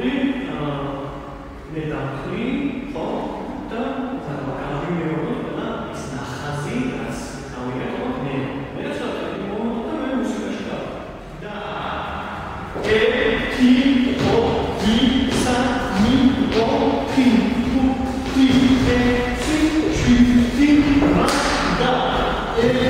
den äh, מדברים פה, ואנחנו מקרבים מאוד, נחזית הסוכריות עובדים. ואיך שאתם רואים אותם הם משמש כך. דעת, כי או כי סמי או כי הוא כי עצי שבטים רק דעת.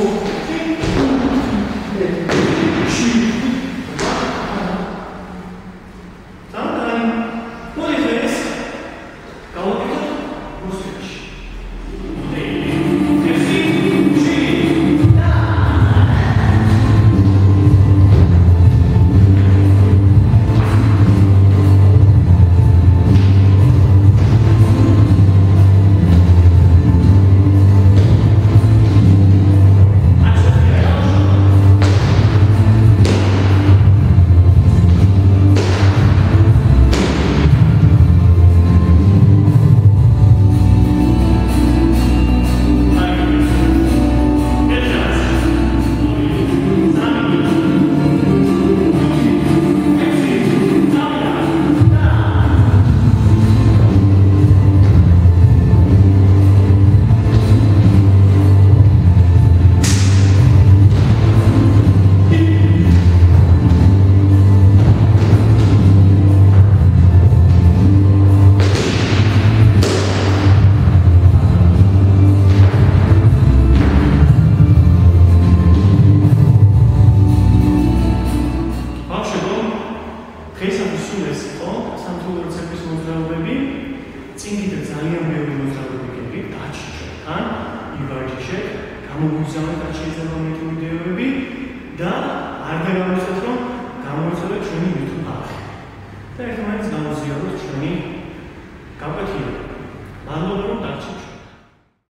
Oh. დღესაც ის იყო სამთავრობო ცენტრის მოძრაობები წინგიდან ძალიან მეორე მოძრაობები დაჩიჩა ან იბარჩიშე გამომგზავნა და შეიძლება მეტი ვიდეოები და არ დაგამოსოთ რომ გამოიწოდოთ ჩვენი YouTube ბაღი და ერთმანეთს გამოზიაროთ ჩვენი გაკეთება მადლობა რომ დაჩიჩა